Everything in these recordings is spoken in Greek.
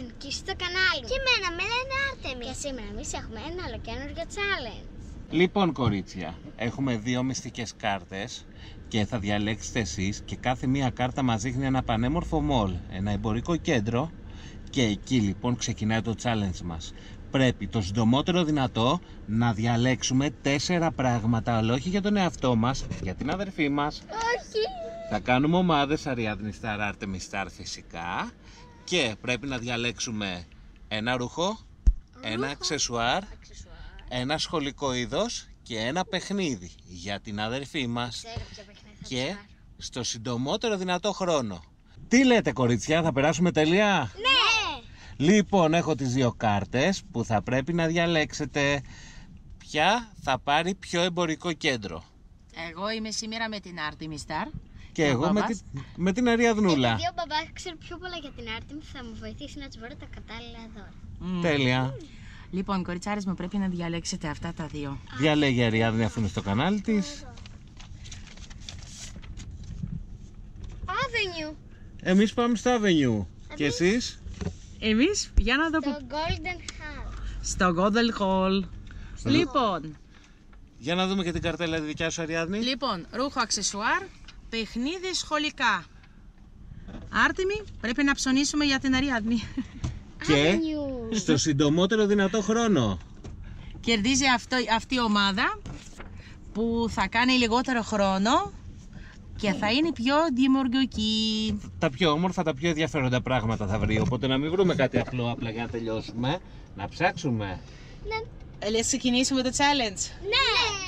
Αριάδνη και στο κανάλι Και εμένα με λένε Άρτεμι. Και σήμερα εμείς έχουμε ένα άλλο καινούργιο challenge. Λοιπόν, κορίτσια, έχουμε δύο μυστικές κάρτες και θα διαλέξετε εσείς και κάθε μία κάρτα μας δείχνει ένα πανέμορφο μολ, ένα εμπορικό κέντρο και εκεί λοιπόν ξεκινάει το challenge μας. Πρέπει το συντομότερο δυνατό να διαλέξουμε τέσσερα πράγματα, αλλά όχι για τον εαυτό μας, για την αδερφή μας. Όχι. Θα κάνουμε ομάδες Αριάδνη Σταρ, Άρτεμι Σταρ φυσικά και πρέπει να διαλέξουμε ένα ρούχο, ένα αξεσουάρ, ένα σχολικό είδος και ένα παιχνίδι για την αδερφή μας Ξέρω ποιο παιχνίδι θα και ψάρω. στο συντομότερο δυνατό χρόνο. Τι λέτε κοριτσιά, θα περάσουμε τελεία; Ναι. Λοιπόν, έχω τις δύο κάρτες που θα πρέπει να διαλέξετε ποια θα πάρει πιο εμπορικό κέντρο; Εγώ είμαι σήμερα με την Άρτιμη Σταρ. Και ο εγώ με, μπαμπάς; την- με την Αριαδνούλα. Επειδή ο μπαμπάς ξέρει πιο πολλά για την άρτη μου, θα μου βοηθήσει να του βρω τα κατάλληλα δώρα. Μμ. Τέλεια. Λοιπόν, κοριτσάρες μου, πρέπει να διαλέξετε αυτά τα δύο. Διαλέγει η Αριάδνη αφού είναι στο κανάλι της. Avenue. Εμείς πάμε στο Avenue. Και εσείς; Εμείς, για να το Το πούμε. Golden House. Στο Godel Hall. Λοιπόν, Για να δούμε και την καρτέλα τη δικιά σου Αριάδνη. λοιπόν, ρούχο αξεσουάρ, παιχνίδι σχολικά. Άρτιμη, πρέπει να ψωνίσουμε για την Αριάδνη. Και Avenue. στο συντομότερο δυνατό χρόνο. Κερδίζει αυτό, αυτή η ομάδα που θα κάνει λιγότερο χρόνο και θα είναι πιο δημιουργική. Τα πιο όμορφα, τα πιο ενδιαφέροντα πράγματα θα βρει. Οπότε να μην βρούμε κάτι απλό απλά για να τελειώσουμε. Να ψάξουμε. Ε, Λες ξεκινήσουμε το challenge. Ναι.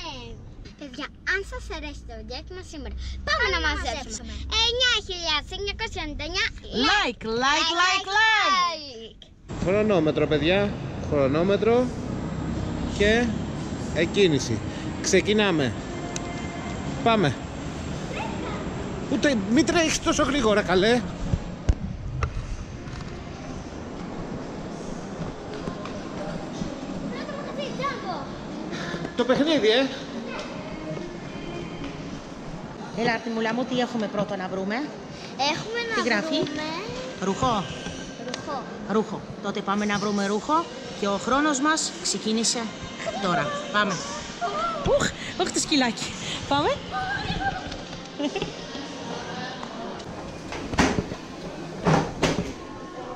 Παιδιά, αν σας αρέσει το βιντεάκι μας σήμερα, πάμε να μαζέψουμε 9.999 Like, like, like, like. Χρονόμετρο, παιδιά. Χρονόμετρο και εκκίνηση. Ξεκινάμε. Πάμε. Ούτε μην τρέχεις τόσο γρήγορα, καλέ. Το παιχνίδι, ε. Έλα, Αρτιμουλά μου, τι έχουμε πρώτο να βρούμε; Έχουμε να Τι γράφει; βρούμε Ρούχο. ρούχο. Ρούχο. Τότε πάμε να βρούμε ρούχο και ο χρόνος μας ξεκίνησε τώρα. Πάμε. Ουχ, όχι το σκυλάκι. Πάμε.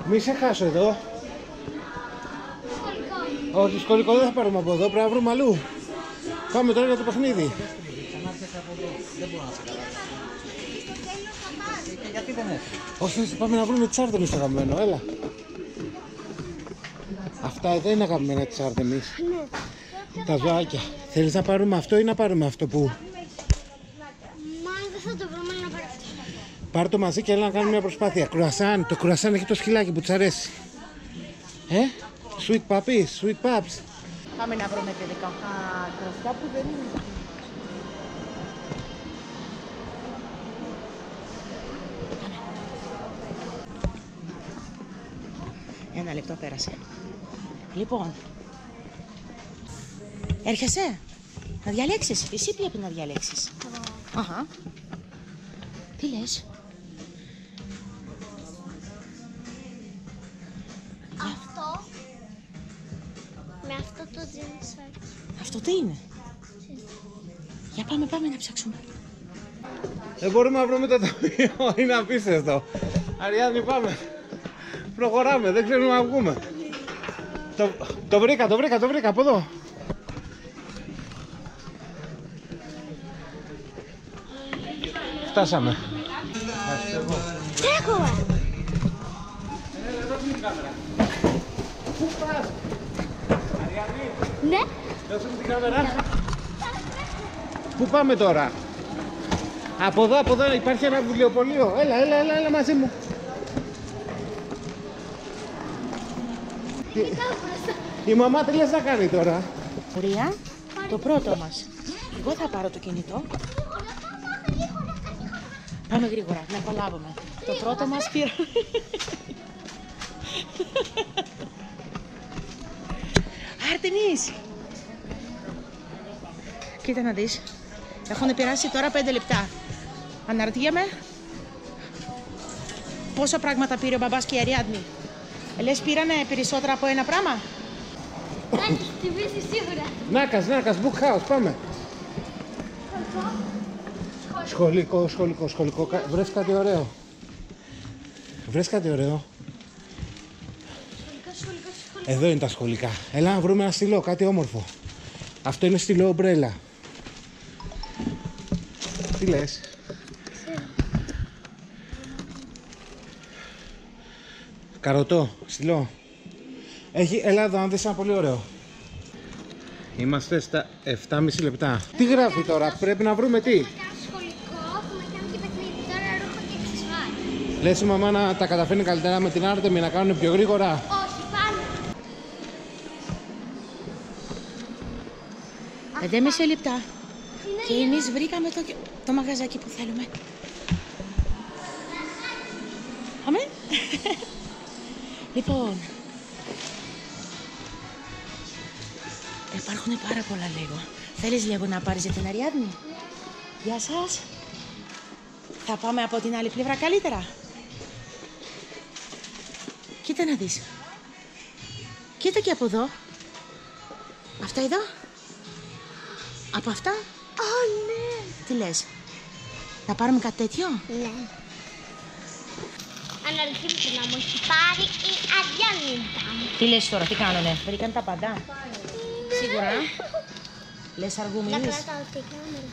Μη σε χάσω εδώ. Όχι, σχολικό δεν θα πάρουμε από εδώ, πρέπει να βρούμε αλλού. Πάμε τώρα για το παιχνίδι. Όχι, όχι, πάμε να βρούμε τις Άρτεμις το αγαπημένο, έλα. Αυτά εδώ είναι αγαπημένα της Άρτεμις. Τα ζωάκια. Θέλεις να πάρουμε αυτό ή να πάρουμε αυτό που... Μα δεν θα το βρούμε να πάρει αυτό. Πάρ' το μαζί και έλα να κάνουμε μια προσπάθεια. Κρουασάν, το κρουασάν έχει το σκυλάκι που της αρέσει. Ε, sweet puppies, sweet pups. Πάμε να βρούμε παιδικά. Α, αυτά που δεν είναι. Λεπτό πέρασε. Λοιπόν, έρχεσαι; Να διαλέξεις. Εσύ πρέπει να διαλέξεις; Αχα. Τι λες; Αυτό με αυτό το τζινσάκι. Αυτό τι είναι; Για πάμε, πάμε να ψάξουμε. Δεν μπορούμε να βρούμε το ταμείο, είναι απίστευτο. Αριάδνη πάμε. Προχωράμε, δεν ξέρουμε να βγούμε. Το, το βρήκα, το βρήκα, το βρήκα από εδώ. Φτάσαμε. Τρέχουμε! Ναι, Δώσε μου την κάμερα. Πού πάμε τώρα; Από εδώ, από εδώ υπάρχει ένα βιβλιοπωλείο. Έλα, έλα, έλα, έλα μαζί μου. Η μαμά τι λες να κάνει τώρα. Ουρία, το πρώτο μας. Εγώ θα πάρω το κινητό. Πάμε γρήγορα, να προλάβουμε. Το πρώτο μας πήρα. Άρτεμις! Κοίτα να δεις. Έχουν περάσει τώρα πέντε λεπτά. Αναρωτιέμαι πόσα πράγματα πήρε ο μπαμπάς και η Αριάδνη. Λες πήρανε περισσότερα από ένα πράγμα; Έχει τη βρει σίγουρα. Νάκας, Νάκας, book house, πάμε. Σχολικό, σχολικό, σχολικό. Κα- Βρες κάτι ωραίο. Βρες κάτι ωραίο. Σχολικό, σχολικό, σχολικό. Εδώ είναι τα σχολικά. Έλα να βρούμε ένα στυλό, κάτι όμορφο. Αυτό είναι στυλό ομπρέλα. Τι λες; Καροτό, στυλό. Έχει, έλα εδώ, αν δεις ένα πολύ ωραίο. Είμαστε στα 7,5 λεπτά. Τι γράφει τώρα, πρέπει να βρούμε τι; Έχουμε κάνει σχολικό, έχουμε κάνει και παιχνίδι. Τώρα ρούχο και αξεσουάρ. Λες η μαμά να τα καταφέρνει καλύτερα με την Άρτεμι να κάνουν πιο γρήγορα; Όχι, πάμε. Πέντε μισή λεπτά. Και εμείς βρήκαμε το, το μαγαζάκι που θέλουμε. Λοιπόν. Υπάρχουν πάρα πολλά λίγο. Θέλεις λίγο να πάρεις για την Αριάδνη; Γεια σας. Θα πάμε από την άλλη πλευρά καλύτερα. Κοίτα να δεις. Κοίτα και από εδώ. Αυτά εδώ. Από αυτά. Ω, ναι. Τι λες. Να πάρουμε κάτι τέτοιο; Ναι. Αναρωτιέμαι να μου έχει πάρει η Αδιάννητα μου. Τι λες τώρα, τι κάνουνε; Βρήκαν τα πάντα. Σίγουρα. Λες Να αργούμενης. κρατάω τη κάμερα.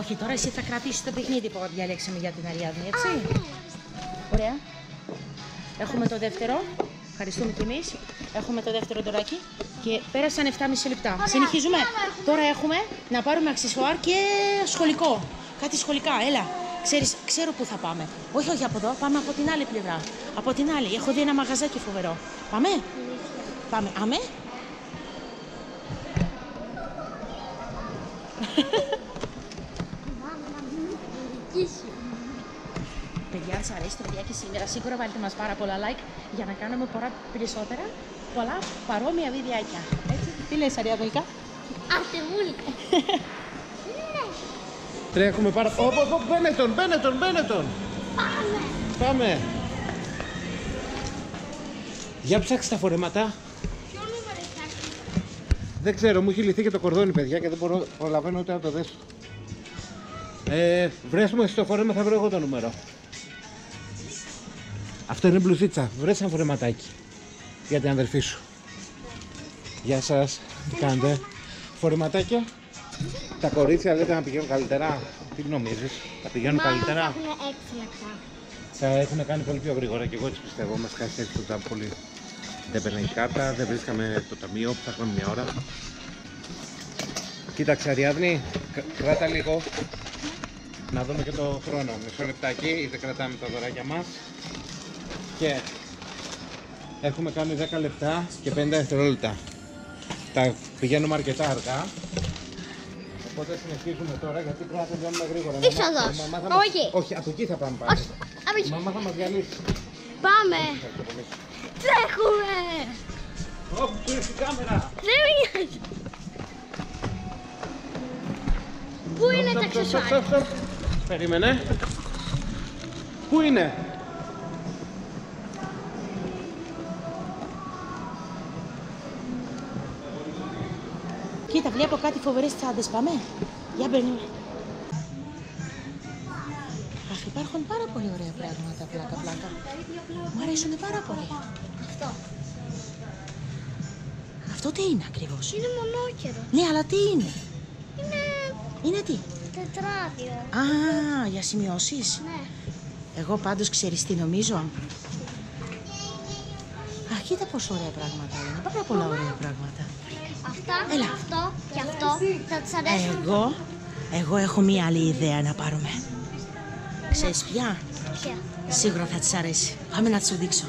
Όχι, τώρα εσύ θα κρατήσεις το παιχνίδι που διαλέξαμε για την Αριάδνη, έτσι; ναι. Ωραία. Έχουμε το δεύτερο. Ευχαριστούμε κι εμείς. Έχουμε το δεύτερο ντοράκι. Και πέρασαν 7,5 λεπτά. Συνεχίζουμε. Τώρα έχουμε να πάρουμε αξισουάρ και σχολικό. Κάτι σχολικά, έλα. Ξέρεις, ξέρω πού θα πάμε. Όχι, όχι από εδώ, πάμε από την άλλη πλευρά. Από την άλλη. Έχω δει ένα μαγαζάκι φοβερό. Πάμε; Πάμε. Αμέ; Παιδιά, αν σας αρέσει το βιντεάκι σήμερα, σίγουρα βάλτε μας πάρα πολλά like για να κάνουμε πολλά περισσότερα, πολλά παρόμοια βιντεάκια. Έτσι, τι λες Αριαδολικά; Αρτεμούλη. Τρέχουμε πάρα... Ω, ω, ω, Μπένετον, Μπένετον, Μπένετον. Πάμε. Πάμε. Για ψάξτε τα φορέματα. Ποιο νούμερο έχει Δεν ξέρω, μου έχει λυθεί και το κορδόνι, παιδιά, και δεν μπορώ, προλαβαίνω ούτε να το δέσω. Ε, βρες μου εσύ το φόρεμα, θα βρω εγώ το νούμερο. Αυτό είναι μπλουζίτσα. Βρες ένα φορεματάκι για την αδερφή σου. Γεια σας, τι κάνετε. Φορεματάκια. Τα κορίτσια λέτε να πηγαίνουν καλύτερα. Τι νομίζεις, θα πηγαίνουν καλύτερα; Έχουν 6 λεπτά. Θα έχουν κάνει πολύ πιο γρήγορα και εγώ έτσι πιστεύω. Μας καθυστέρησε το τζάμπ πολύ. Δεν παίρνει η κάρτα, δεν βρίσκαμε το ταμείο που θα έχουμε μια ώρα. Κοίταξε Αριάδνη, κ- κράτα λίγο. Να δούμε και το χρόνο. Μισό λεπτάκι, είτε κρατάμε τα δωράκια μας. Και έχουμε κάνει 10 λεπτά και 50 δευτερόλεπτα. Τα πηγαίνουμε αρκετά αργά. Οπότε συνεχίζουμε τώρα γιατί πρέπει να τελειώνουμε γρήγορα. Τι Η μαμά- οδός; η μαμά θα μας- Όχι. Όχι, από εκεί θα πάμε πάλι. Όχι. Από Η εκεί. μαμά θα μας διαλύσει. Πάμε. Τρέχουμε. Ωπ, του ήρθε η κάμερα. Δεν με νοιάζει. Πού είναι τα Στοπ, στοπ, αξεσουάρ. στοπ, στοπ. Περίμενε. Πού είναι; Κοίτα, βλέπω κάτι φοβερές τσάντες. Πάμε. Για μπαίνουμε. Αχ, υπάρχουν πάρα πολύ ωραία πράγματα, πλάκα, πλάκα. Μου αρέσουν πάρα πολύ. Αυτό. Αυτό τι είναι ακριβώς; Είναι μονόκερο. Ναι, αλλά τι είναι; Είναι Είναι τι; τετράδιο. Α, για σημειώσεις. Ναι. Εγώ πάντως ξέρεις τι νομίζω. Αχ, κοίτα πόσο ωραία πράγματα είναι. Πάρα πολλά ωραία πράγματα. Αυτά, Έλα. αυτό και αυτό θα τους αρέσουν. Εγώ, εγώ έχω μία άλλη ιδέα να πάρουμε. Ξέρεις ποια, Ποια; σίγουρα θα της αρέσει. Πάμε να της σου δείξω.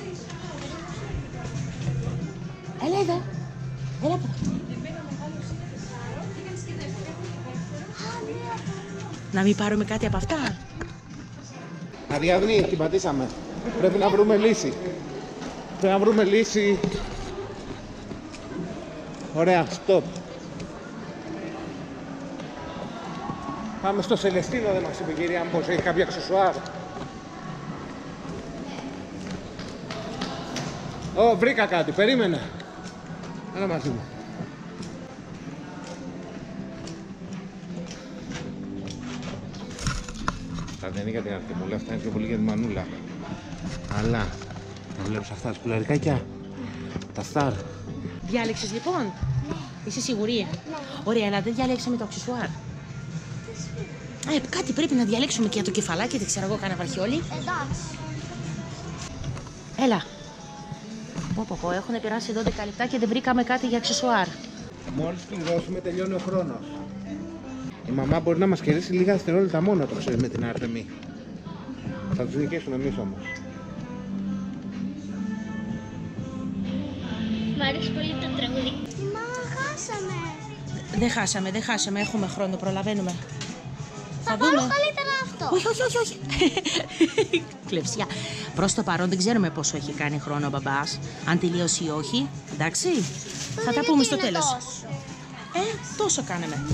Έλα εδώ. Έλα από εδώ. Να μην πάρουμε κάτι από αυτά. Αριάδνη, την πατήσαμε. Πρέπει να βρούμε λύση. Πρέπει να βρούμε λύση. Ωραία, stop. Πάμε στο Σελεστίνο, δεν μας είπε η κυρία μου πως έχει κάποια αξεσουάρ. Ω, βρήκα κάτι, περίμενε. Έλα μαζί μου. Αυτά δεν είναι για την αρτιμούλα, αυτά είναι πιο πολύ για τη μανούλα. Αλλά, τα βλέπεις αυτά τα σκουλαρικάκια; Τα στάρ. Διάλεξες λοιπόν; Είσαι σίγουρη. Ωραία, αλλά δεν διαλέξαμε το αξισουάρ. Ε, κάτι πρέπει να διαλέξουμε και για το κεφαλάκι, δεν ξέρω εγώ, κάνα βραχιόλι. Εντάξει. Έλα. Πω, πω, πω, έχουν περάσει 12 λεπτά και δεν βρήκαμε κάτι για αξισουάρ. Μόλις πληρώσουμε τελειώνει ο χρόνος. Η μαμά μπορεί να μας κερδίσει λίγα δευτερόλεπτα μόνο, το ξέρεις με την Άρτεμι. Θα τους νικήσουμε εμείς όμως. Μ' αρέσει πολύ το τραγούδι. Μα χάσαμε. Δεν χάσαμε, δεν χάσαμε, έχουμε χρόνο, προλαβαίνουμε. Θα πάρω καλύτερα αυτό. Όχι, όχι, όχι, όχι. Κλεψιά. Προς το παρόν δεν ξέρουμε πόσο έχει κάνει χρόνο ο μπαμπάς. Αν τελείωσε ή όχι. Εντάξει. Θα τα πούμε στο τέλος. Ε, τόσο κάναμε.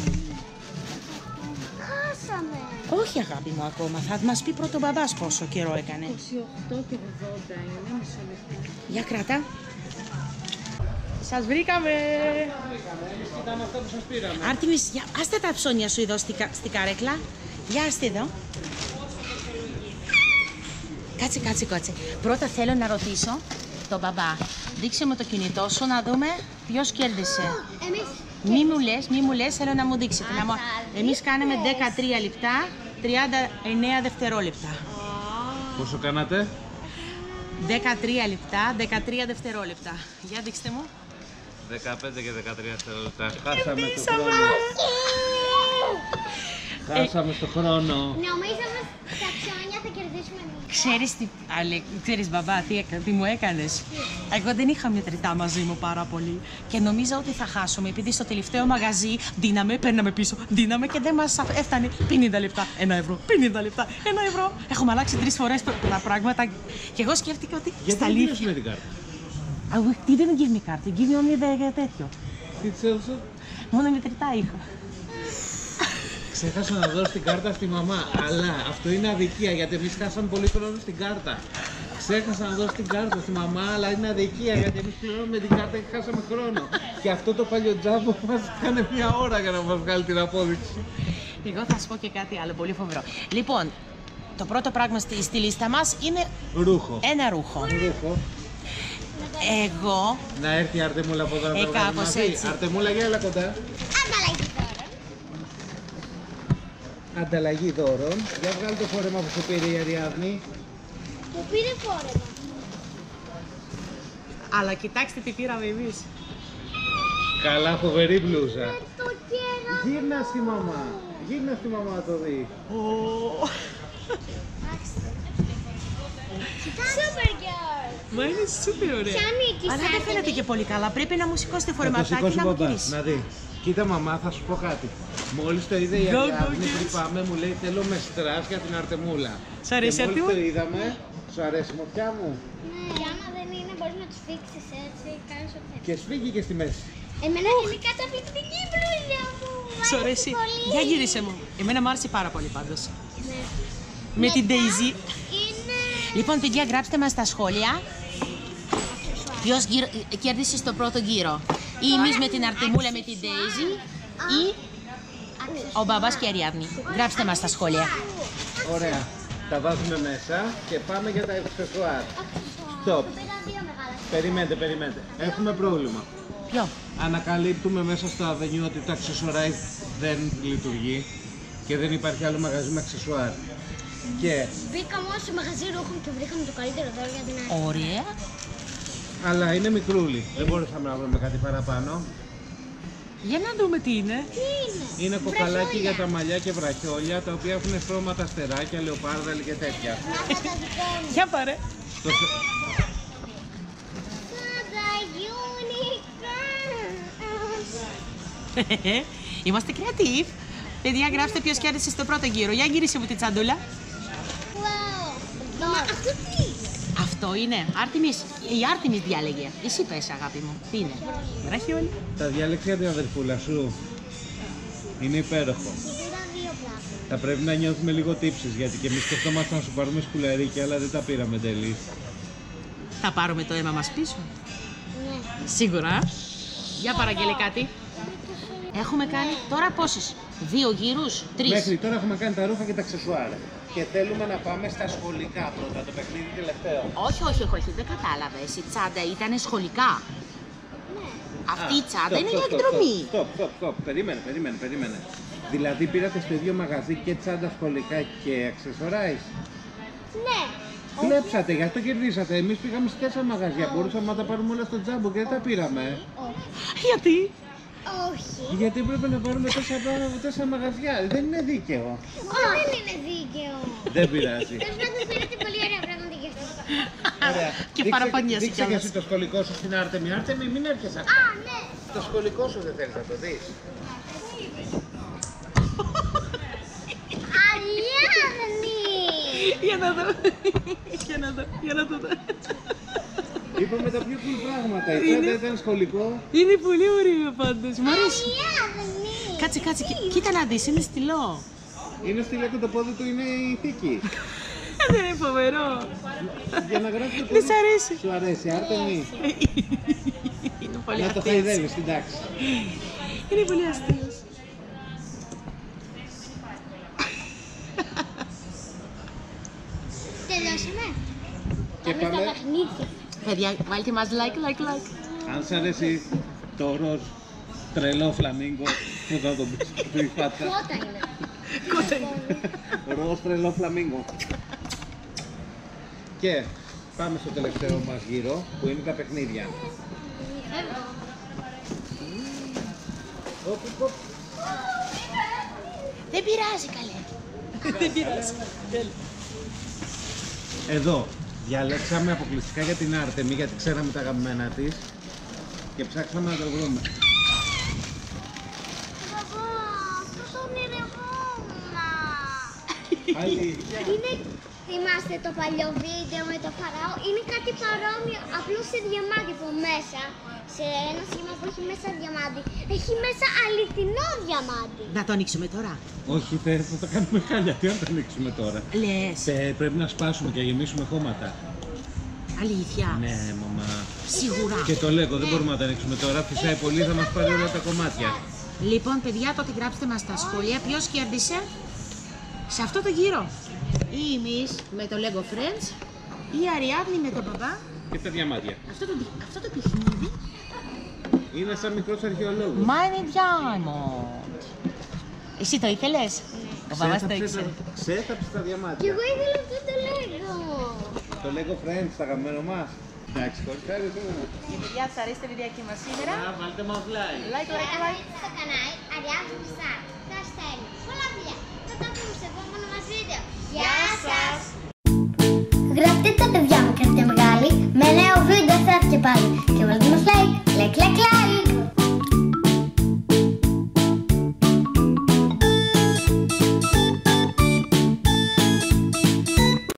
Χάσαμε. Όχι αγάπη μου ακόμα. Θα μας πει πρώτο ο μπαμπάς πόσο καιρό έκανε. 28 και 80 είναι, μισό λεπτό. Για κράτα. Σας βρήκαμε. Ήταν αυτό που σας πήραμε. Άρτιμις, για, άστε τα ψώνια σου εδώ στη, κα- στη καρέκλα. Για άστε εδώ. Κάτσε, κάτσε, κάτσε. Πρώτα θέλω να ρωτήσω τον μπαμπά. Δείξε μου το κινητό σου να δούμε ποιος κέρδισε. Εμείς Μη μου λες, μη μου λες, θέλω να μου δείξετε. Να μου... θα Εμείς κάναμε 13 λεπτά, 39 δευτερόλεπτα. Πόσο κάνατε; 13 λεπτά, 13 δευτερόλεπτα. Για δείξτε μου. 15 και 13 δευτερόλεπτα. Χάσαμε το χρόνο. Χάσαμε το χρόνο. νομίζαμε στα ψώνια θα κερδίσουμε εμείς. Ξέρεις τι, Ale, ξέρεις μπαμπά, τι, έκα- τι μου έκανες; Εγώ δεν είχα μετρητά μαζί μου πάρα πολύ και νομίζα ότι θα χάσουμε επειδή στο τελευταίο μαγαζί δίναμε, παίρναμε πίσω, δίναμε και δεν μας αφ- έφτανε 50 λεπτά, ένα ευρώ, 50 λεπτά, ένα ευρώ. Έχουμε αλλάξει τρεις φορές τα τα πράγματα και εγώ σκέφτηκα ότι στα αλήθεια. με την κάρτα; I will- He didn't give me card, he gave me only the τέτοιο. Τι της έδωσε; Μόνο μετρητά είχα. Ξέχασα να δώσω την κάρτα στη μαμά. Αλλά αυτό είναι αδικία γιατί εμείς χάσαμε πολύ χρόνο στην κάρτα. Ξέχασα να δώσω την κάρτα στη μαμά, αλλά είναι αδικία γιατί εμείς πληρώνουμε την κάρτα και χάσαμε χρόνο. Και αυτό το παλιό τζάμπο μας έκανε μια ώρα για να μας βγάλει την απόδειξη. Εγώ θα σου πω και κάτι άλλο πολύ φοβερό. Λοιπόν, το πρώτο πράγμα στη, στη λίστα μας είναι Ρούχο. ένα ρούχο. Ρούχο. Εγώ Να έρθει η Αρτεμούλα από εδώ να Ε, τα βγάλει κάπως μαζί. έτσι. Αρτεμούλα, για έλα κοντά. Ανταλλαγή τώρα. Ανταλλαγή δώρων. Για βγάλει το φόρεμα που σου πήρε η Αριάδνη. Μου πήρε φόρεμα. Αλλά κοιτάξτε τι πήραμε εμείς. Καλά, φοβερή μπλούζα. Το καιρό. Γύρνα στη μαμά. Γύρνα στη μαμά να το δει. Super girl. Μα είναι σούπερ ωραία. Ποια νίκησε, Αλλά δεν φαίνεται και πολύ καλά. Πρέπει να μου σηκώσετε Θα το φορεματάκι σηκώσει να ο μου μπαμπάς, κυρίσει. να δει. Κοίτα μαμά, θα σου πω κάτι. Μόλις το είδε η Go, go, Αριάδνη kids. πριν πάμε, μου λέει θέλω με στρας για την Αρτεμούλα. Σ' αρέσει Και μόλις αυτή το μου; είδαμε, σου αρέσει η μορφιά μου. Ναι. Και άμα δεν είναι, μπορείς να τους φίξεις έτσι. Κάνεις ό,τι θέλεις. Και σφίγγει και στη μέση. Εμένα είναι καταπληκτική μπλούζα μου. Μ' Σου αρέσει αρέσει. πολύ. Για γύρισε μου. Εμένα μου άρεσε πάρα πολύ πάντως. Ναι. Με την Μετά Daisy. Είναι. Λοιπόν, παιδιά, γράψτε μας στα σχόλια ποιος γύρω- κέρδισε στο πρώτο γύρο. Ή εμείς με την Αρτεμούλα με την Daisy ή ο μπαμπάς και η Αριάδνη. Γράψτε μας στα σχόλια. Ωραία. Τα βάζουμε μέσα και πάμε για τα εξεσουάρ. Stop. Του πήρα δύο μεγάλα. Περιμένετε, περιμένετε. Έχουμε πρόβλημα. Ποιο; Ανακαλύπτουμε μέσα στο Avenue ότι το Accessorize δεν λειτουργεί και δεν υπάρχει άλλο μαγαζί με αξεσουάρ. Και, Μπήκα μόνο στο μαγαζί ρούχων και βρήκαμε το καλύτερο δώρο για την άλλη. Ωραία. Αλλά είναι μικρούλι. Δεν μπορούσαμε να βρούμε κάτι παραπάνω. Για να δούμε τι είναι. Τι είναι; Είναι κοκαλάκι για τα μαλλιά και βραχιόλια τα οποία έχουν χρώματα στεράκια, λεοπάρδαλοι και τέτοια. Να τα δικό μου. Για πάρε. Το... Σαν unicorns. Είμαστε creative. Παιδιά, γράψτε ποιος κέρδισε στο πρώτο γύρο. Για γύρισε μου την τσαντούλα. Wow. Μα αυτό τι είναι. Αυτό είναι. Άρτιμις. Η Άρτιμις διάλεγε. Εσύ πες, αγάπη μου. Τι είναι; Βραχιόλι. Τα διάλεξε για την αδερφούλα σου. Είναι υπέροχο. Πήρα δύο πλάκες. Θα πρέπει να νιώθουμε λίγο τύψεις γιατί και εμείς σκεφτόμασταν να σου πάρουμε σκουλαρίκια αλλά δεν τα πήραμε τέλει. Θα πάρουμε το αίμα μας πίσω. Ναι. Σίγουρα. Για παραγγείλε κάτι. Έχουμε κάνει τώρα πόσες; Δύο γύρους, τρεις. Μέχρι τώρα έχουμε κάνει τα ρούχα και τα αξεσουάρ. Και θέλουμε να πάμε στα σχολικά πρώτα, το παιχνίδι τελευταίο. Όχι, όχι, όχι, όχι, δεν κατάλαβες. Η τσάντα ήταν σχολικά; Αυτή η τσάντα είναι για εκδρομή. Στοπ, στοπ, στοπ. Περίμενε, περίμενε, περίμενε. Δηλαδή πήρατε στο ίδιο μαγαζί και τσάντα σχολικά και αξεσουράις. Ναι. Κλέψατε, γι' αυτό κερδίσατε. Εμείς πήγαμε σε τέσσερα μαγαζιά. Μπορούσαμε να τα πάρουμε όλα στο τζάμπο και δεν τα πήραμε. Γιατί; Όχι. Γιατί έπρεπε να πάρουμε τέσσερα πράγματα από τέσσερα μαγαζιά. Δεν είναι δίκαιο. Δεν είναι δίκαιο. Δεν πειράζει. Τέλος πάντων πήρατε πολύ ωραία πράγματα γι' αυτό. Ωραία. Και Δείξε- παραπονιέσαι Δείξε και κιόλας. εσύ το σχολικό σου στην Άρτεμι. Άρτεμι, μην έρχεσαι. Α, ναι. Το σχολικό σου δεν θέλεις να το δεις. Αλιάδνη. Για να δω. Για να δω, για να το δω. Είπαμε τα πιο cool πράγματα. Η τσάντα ήταν σχολικό. Είναι πολύ ωραίο πάντως, μου αρέσει. Αλιάδνη. Κάτσε, κάτσε, κοί- κοίτα να δεις, είναι στυλό. Είναι στη λέκο το πόδι του είναι η θήκη. Δεν είναι φοβερό. Για να γράψεις το Δεν πόδι. σ' αρέσει. Σου αρέσει, Άρτεμι. Είναι πολύ Να το αστείος. χαϊδεύεις στην τάξη. Είναι πολύ αστείος. Τελειώσαμε. Και Πάμε στα πάμε, παιχνίδια. Παιδιά, βάλτε μας like, like, like. αν σ' αρέσει το ροζ τρελό φλαμίγκο, που θα το πεις του η φάτσα. Κότα είναι. Κότα είναι. Ροζ τρελό φλαμίγκο. Και πάμε στο τελευταίο μας γύρο, που είναι τα παιχνίδια. Οπ, οπ, οπ. Δεν πειράζει καλέ. Δεν πειράζει. Εδώ διαλέξαμε αποκλειστικά για την Άρτεμι γιατί ξέραμε τα αγαπημένα της και ψάξαμε να το βρούμε. Παπά, αυτό το ονειρευόμουν. Αλήθεια. Είναι, θυμάστε το παλιό βίντεο με το φαράω, είναι κάτι παρόμοιο, απλώς σε διαμάντι από μέσα, σε ένα σχήμα που έχει μέσα διαμάντι, έχει μέσα αληθινό διαμάντι. Να το ανοίξουμε τώρα. Όχι, θε, θα το κάνουμε χάλια. Τι να το ανοίξουμε τώρα; Λες, Ε, πρέπει να σπάσουμε και να γεμίσουμε χώματα. αλήθεια. Ναι, μαμά. Σίγουρα. Και το λέγω, δεν μπορούμε να τα ανοίξουμε τώρα. Φυσάει πολύ, θα μας πάρει όλα τα κομμάτια. Λοιπόν, παιδιά, τότε γράψτε μας στα σχόλια ποιος κέρδισε σε αυτό το γύρο. Ή εμείς με το Lego Friends ή η Αριάδνη με τον παπά. Και τα διαμάτια. Αυτό το, αυτό το παιχνίδι. Είναι σαν μικρός αρχαιολόγος. Mine Diamond. Εσύ το ήθελες; Ο παπάς το Ξέθαψε ήξερε. τα- Ξέθαψε τα Και διαμάτια. εγώ ήθελα αυτό το λέγω. Το Lego Friends, το αγαπημένο μας. Εντάξει, χωρίς Και παιδιά, σας αρέσει το βιντεάκι μας σήμερα; Να βάλτε μας like. Like, like, like. στο κανάλι Αριάδνη Μισά. Θα στέλνω. Πολλά φιλιά. Θα τα πούμε στο επόμενο μας βίντεο. Γεια σας. Γραφτείτε παιδιά μικρή και μεγάλη. Με νέο βίντεο θα έρθει και πάλι. click, click.